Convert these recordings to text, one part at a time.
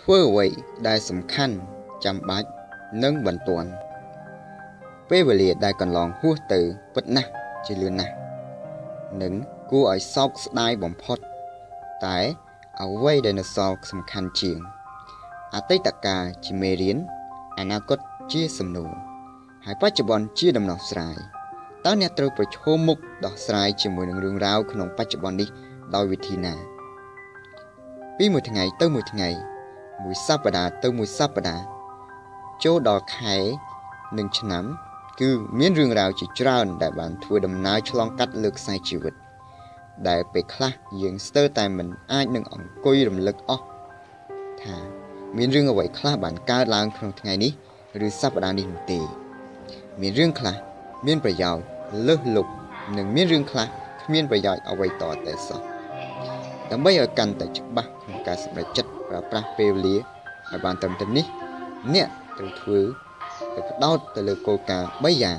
ធ្វើអ្វីដែលសំខាន់ចាំបាច់និងបន្ទាន់ពេលវេលាដែលកន្លងហួសទៅពិតណាស់ជាលឿនណាស់និងគួរឲ្យសោកស្ដាយបំផុត តែអ្វីដែលនៅសល់សំខាន់ជាង អតីតកាលជាមេរៀនអនាគតជាសំណួរហើយបច្ចុប្បន្នជាដំណោះស្រាយតើអ្នកត្រូវប្រឈមមុខដោះស្រាយជាមួយនឹងរឿងរ៉ាវក្នុងបច្ចុប្បន្ននេះដោយវិធីណា ពីមួយថ្ងៃទៅមួយថ្ងៃ មួយសប្តាហ៍ទៅមួយសប្តាហ៍ចូលដល់ខែនិងឆ្នាំ គឺមានរឿងរ៉ាវជាច្រើនដែលបានធ្វើដំណើរឆ្លងកាត់លើខ្សែជីវិត ដែលពេលខ្លះយើងស្ទើរតែមិនអាចនឹងអង្គុយរំលឹកអស់ថាមានរឿងអ្វីខ្លះបានកើតឡើងក្នុងថ្ងៃនេះឬសប្តាហ៍នេះនោះទេ មានរឿងខ្លះមានប្រយោជន៍លើសលប់និងមានរឿងខ្លះគ្មានប្រយោជន៍អ្វីតតែសោះដើម្បីឲ្យកាន់តែច្បាស់ក្នុងការសម្រេចចិត្ត ប្រើប្រាស់ពេលវេលាឲ្យបានត្រឹមត្រូវនេះអ្នកត្រូវធ្វើទៅផ្ដោតទៅលើគោលការណ៍3យ៉ាង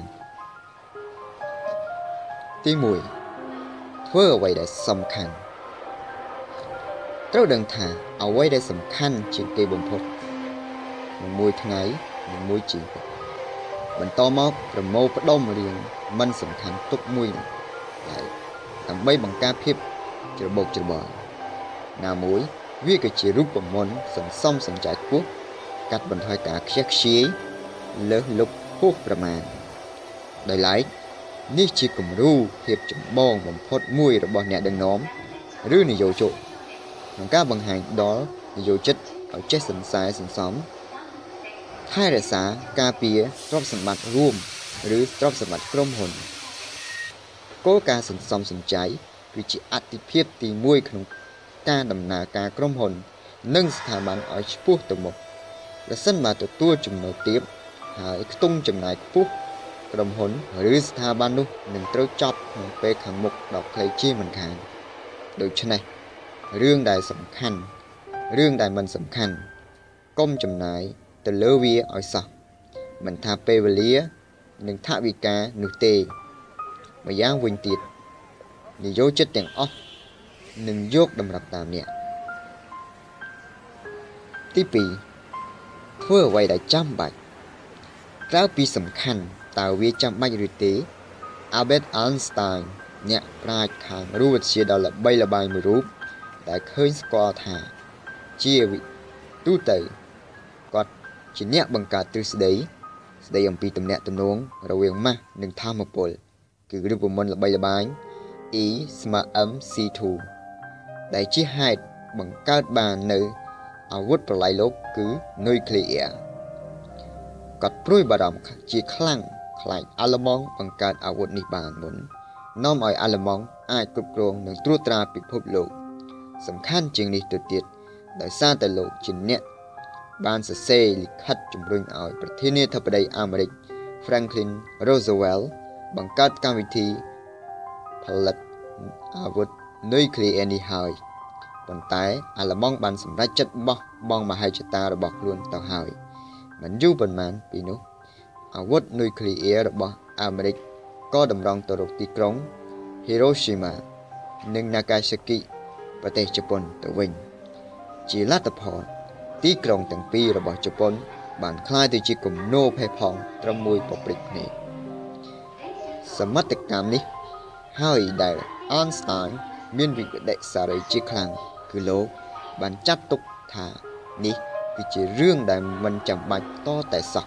ទី1ធ្វើអ្វីដែលសំខាន់ត្រូវដឹងថាអ្វីដែលសំខាន់ជាងគេបំផុតនឹងមួយថ្ងៃនឹងមួយជីវិតបន្តមកប្រមូលផ្ដុំរៀងមិនសំខាន់ទុកមួយហើយដើម្បីបង្ការភាពច្របូកច្របល់ណាមួយ វាក៏ជារូបមន្តសន្សំសំចៃខ្ពស់កាត់បន្ថយការខ្ជះខ្ជាយលើសលប់ហួសប្រមាណដោយឡែកនេះជាគំរូភាពចម្បងបំផុតមួយរបស់អ្នកដឹកនាំឬនយោជកក្នុងការបង្ហាញដល់នយោជិតឲ្យចេះសន្សែសន្សំថែរក្សាការពារទ្រព្យសម្បត្តិរួម ឬទ្រព្យសម្បត្តិក្រុមហ៊ុនគោលការណ៍សន្សំសំចៃគឺជាអតិភិបទី1ក្នុង ការដំណើរការក្រុមហ៊ុន និងស្ថាប័នឲ្យឆ្ពោះទៅមុខប្រសិនបើទទួលចំណូលទាបហើយខ្ទង់ចំណាយខ្ពស់ក្រុមហ៊ុនឬស្ថាប័ននោះនឹងត្រូវចប់ក្នុងពេលខាងមុខដល់ខ្លីជាមិនខានដូច្នេះរឿងដែលសំខាន់រឿងដែលមិនសំខាន់កុំចំណាយទៅលើវាឲ្យសោះមិនថាពេលវេលា និងថវិកានោះទេម្យ៉ាងវិញទៀតនយោជិតទាំងអស់ នឹងយកតម្រាប់តាមអ្នកទី2ធ្វើអ្វីដែលចាំបាច់ក្រៅពីសំខាន់តើវាចាំបាច់ឬទេ Albert Einstein អ្នកប្រាជ្ញខាងរូបវិទ្យាដ៏ល្បីល្បាញមួយរូបដែលឃើញស្គាល់ថា ជាទូទៅគាត់ជាអ្នកបង្កើតទ្រឹស្ដីស្ដីអំពីទំនាក់ទំនងរវាងម៉ាស់និងធម្មពល គឺរូបមន្តល្បីល្បាញ E ស្មើ mc2 ដែលជាហេតុបង្កើតបាននៅអាវុធប្រឡាយលោកគឺនុយក្លេអ៊ែរគាត់ព្រួយបារម្ភជាខ្លាំងខ្លាចអាល្លឺម៉ង់បង្កើតអាវុធនេះបានមុននាំឲ្យអាល្លឺម៉ង់អាចគ្រប់គ្រងនិងត្រួតត្រាពិភពលោក សំខាន់ជាងនេះទៅទៀតដោយសារតែលោកជាអ្នកបានសរសេរលិខិតជំរុញឲ្យប្រធានាធិបតីអាមេរិក Franklin Roosevelt បង្កើតកម្មវិធីផលិតអាវុធ នុយក្លេអ៊ែរនេះហើយប៉ុន្តែអាល្លឺម៉ង់បានសម្រេចចិត្តបោះបង់មហិច្ឆតារបស់ខ្លួនទៅហើយមិនយូរប៉ុន្មានពីនោះអាវុធនុយក្លេអ៊ែររបស់អាមេរិកក៏តម្រង់ទៅរកទីក្រុង Hiroshima និង Nagasaki ប្រទេសជប៉ុនទៅវិញ ជាលទ្ធផលទីក្រុងទាំងពីររបស់ជប៉ុន បានក្លាយទៅជាគំនោផេះផង់ត្រឹមមួយពព្រិចភ្នែកសមត្ថកម្មនេះហើយដែល Einstein មានវិបដិសារីជាខ្លាំងគឺលោកបានចាត់ទុកថានេះគឺជារឿងដែលមិនចាំបាច់តតែសោះ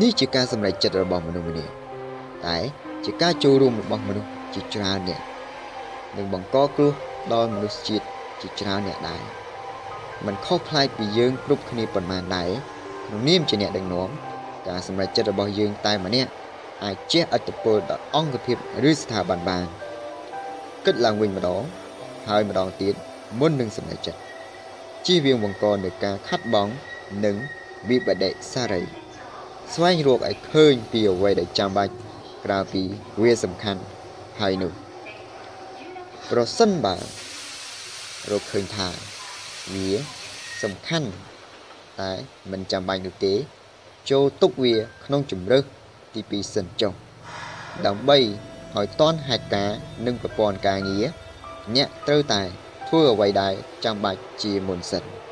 នេះជាការសម្រេចចិត្តរបស់មនុស្សម្នាក់តែជាការចូលរួមរបស់មនុស្សជាច្រើនអ្នកនឹងបង្កគ្រោះដល់មនុស្សជាតិជាច្រើនអ្នកដែរมันខុសប្លែកពីយើងគ្រប់គ្នាប៉ុន្មានដែរក្នុងនាមជាអ្នកដឹកនាំការសម្រេចចិត្តរបស់យើងតែម្នាក់អាចជះឥទ្ធិពលដល់អង្គភាពឬស្ថាប័នបាន គិតឡើងវិញម្ដងហើយម្ដងទៀតមុននឹងសម្រេចចិត្តជៀសវាងបង្កនូវការខាត់បងនិងវិបដិសារី ស្វែងរកឲ្យឃើញពីអ្វីដែលចាំបាច់ក្រៅពីវាសំខាន់ហើយនោះប្រសិនបើរកឃើញថាវាសំខាន់តែមិនចាំបាច់នោះទេ ចូលទុកវាក្នុងជំរើសទី2សិនចុះដើម្បី ឲ្យតន់ហេតុការនិងប្រព័ន្ធការងារអ្នកត្រូវតែធ្វើអ្វីដែលចាំបាច់ជាមុនសិន។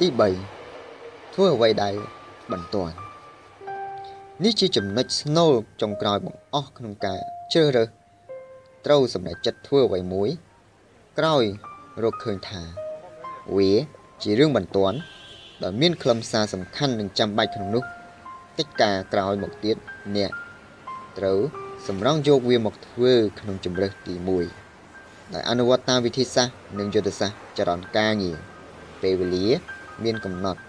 ទី3ធ្វើអ្វីដែលបន្ទាន់នេះជាចំណុចស្នូលចុងក្រោយបង្អស់ក្នុងការជ្រើសរើសត្រូវសម្រេចចិត្តធ្វើអ្វីមួយ ក្រោយរកឃើញថា វាជារឿងបន្ទាន់ដែលមានខ្លឹមសារសំខាន់និងចាំបាច់ក្នុងនោះកិច្ចការក្រោយមកទៀតអ្នក ត្រូវសម្រង់យកវាមកធ្វើក្នុងជំរើសទី1ដោយអនុវត្តតាមវិធីសាស្ត្រនិងយុទ្ធសាស្ត្រចរន្តការងារពេលវេលា មានកំណត់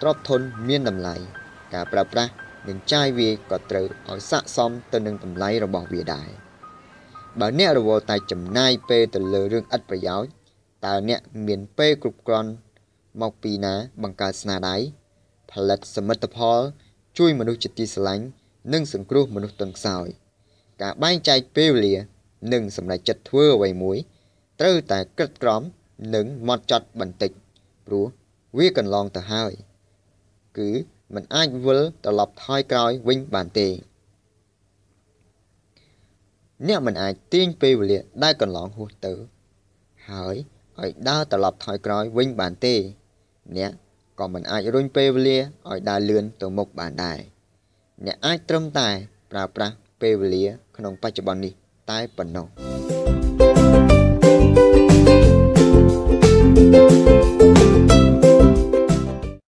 ទ្រព្យធនមានតម្លៃការប្រើប្រាស់និងចាយវាក៏ត្រូវឲ្យស័ក្តិសមទៅនឹងតម្លៃរបស់វាដែរបើអ្នករវល់តែចំណាយពេលទៅលើរឿងឥតប្រយោជន៍តើអ្នកមានពេលគ្រប់គ្រាន់មកពីណាបង្កើតស្នាដៃផលិតសមិទ្ធផល ជួយមនុស្សជាទីស្រឡាញ់ និងសង្គ្រោះមនុស្សទន់ខ្សោយការបែងចែកពេលវេលានិងសម្រេចចិត្តធ្វើអ្វីមួយត្រូវតែគិតក្រំនិងម៉ត់ចត់បន្តិចព្រោះវាកន្លងទៅហើយ គឺมันអាចវិលត្រឡប់ថយក្រោយវិញបានទេអ្នកមិនអាចទាញពេលវេលាដែលកន្លងហួសទៅ ហើយឲ្យដើរត្រឡប់ថយក្រោយវិញបានទេ អ្នកក៏មិនអាចរុញពេលវេលាឲ្យដើរលឿនទៅមុខបានដែរ អ្នកអាចត្រឹមតែប្រើប្រាស់ពេលវេលាក្នុងបច្ចុប្បន្ននេះតែប៉ុណ្ណោះ